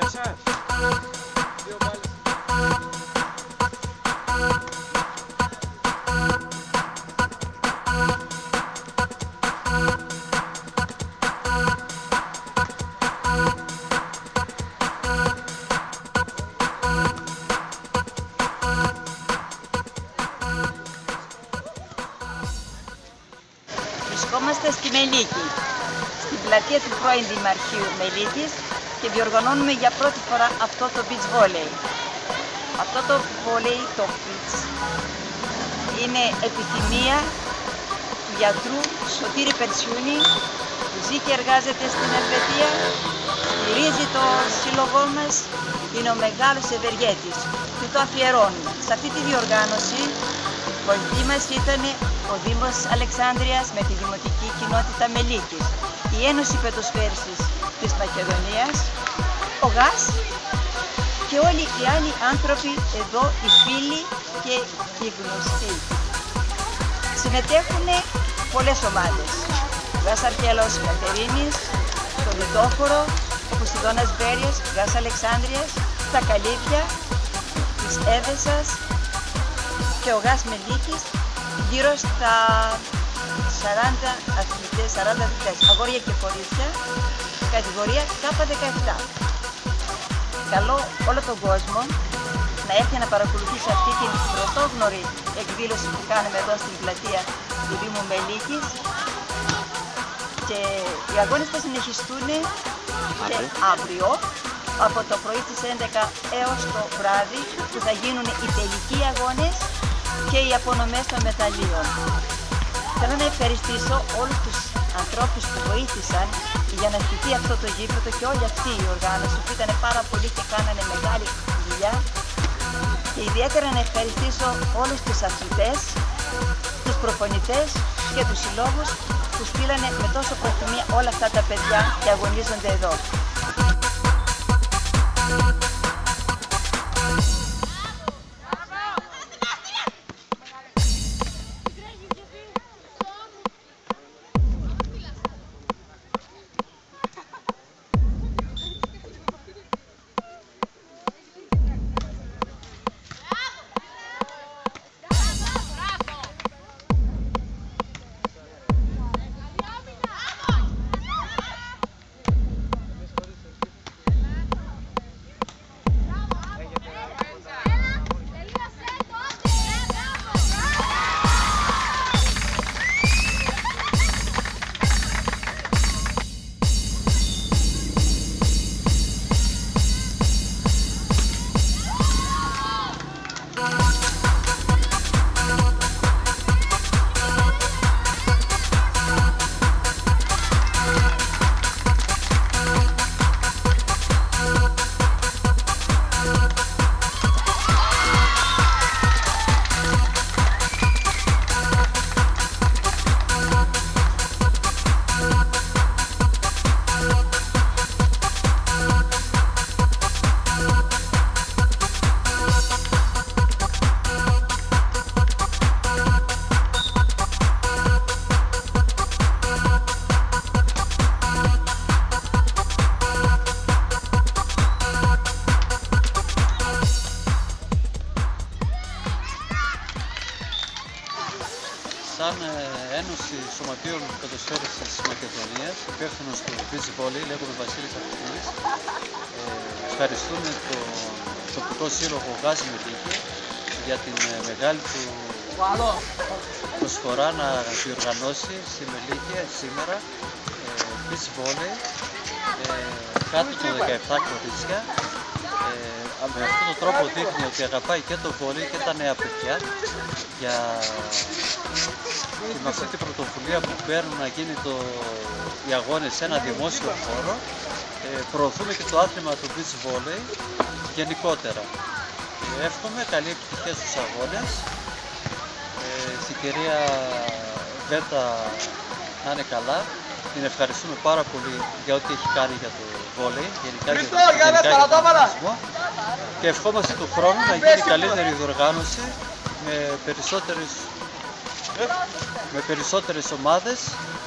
Για σας. Δύο μπάλες. Βρισκόμαστε στη Μελίκη, στην πλατεία του πρώην Δημαρχείου Μελίκης και διοργανώνουμε για πρώτη φορά αυτό το beach volley. Αυτό το volley, το beach, είναι επιθυμία του γιατρού Σωτήρη Περσιούνη που ζει και εργάζεται στην Ελβετία, στηρίζει το σύλλογό μας, είναι ο μεγάλος ευεργέτης και το αφιερώνουμε. Σε αυτή τη διοργάνωση βοηθή μας ήταν ο Δήμος Αλεξάνδρειας με τη Δημοτική Κοινότητα Μελίκης, η Ένωση Πετοσφαίρησης της Μακεδονίας, ο ΓΑΣ και όλοι οι άλλοι άνθρωποι εδώ, οι φίλοι και οι γνωστοί. Συμμετέχουν πολλές ομάδες. Ο ΓΑΣ Αρχαίλος Κατερίνης, το Λιτόφορο, ο Ποσειδώνας Μπέριας, ο ΓΑΣ Αλεξάνδρειας, τα Καλύβια, της Έδεσας και ο ΓΑΣ Μελίκης γύρω στα 40 αθλητές, 40 αθλητές, αγόρια και κορίτσια, κατηγορία K17. Καλώ όλο τον κόσμο να έρθει να παρακολουθήσει αυτή την πρωτόγνωρη εκδήλωση που κάνουμε εδώ στην πλατεία του Δήμου Μελίκης. Και οι αγώνες θα συνεχιστούν και αύριο από το πρωί στις 11 έως το βράδυ που θα γίνουν οι τελικοί αγώνες και οι απονομές των μεταλλίων. Θέλω να ευχαριστήσω όλους τους ανθρώπους που βοήθησαν για να στηθεί αυτό το γήπεδο και όλη αυτή η οργάνωση που ήταν πάρα πολύ και κάνανε μεγάλη δουλειά και ιδιαίτερα να ευχαριστήσω όλους τους αθλητές, τους προπονητές και τους συλλόγους που στείλανε με τόσο προθυμία όλα αυτά τα παιδιά και αγωνίζονται εδώ. Σαν ε, Ένωση Σωματείων Ποδοσφαίρης της Μακεδονίας, υπεύθυνος του Beach Volley, λέγομαι Βασίλης Αρχιπούλης, ε, ευχαριστούμε το τοπικό σύλλογο Γάζι Μελίκη για την ε, μεγάλη του προσφορά να διοργανώσει στη Μελίκη σήμερα ε, Beach Volley ε, κάτω των 17 κορίτσια ε, με αυτόν τον τρόπο δείχνει ότι αγαπάει και το βόλι και τα νέα παιδιά για και με αυτή την πρωτοβουλία που παίρνουν να γίνει το, οι αγώνες σε ένα δημόσιο χώρο ε, προωθούμε και το άθλημα του beach volley γενικότερα. Ε, εύχομαι καλή επιτυχία στους αγώνες. Ε, στην κυρία Βέτα να είναι καλά. Την ευχαριστούμε πάρα πολύ για ό,τι έχει κάνει για το βόλεϊ, γενικά για, γενικά για τον αθλητισμό. Και ευχόμαστε του χρόνου να γίνει καλύτερη διοργάνωση με περισσότερες, με περισσότερες ομάδες Ευχαριστώ.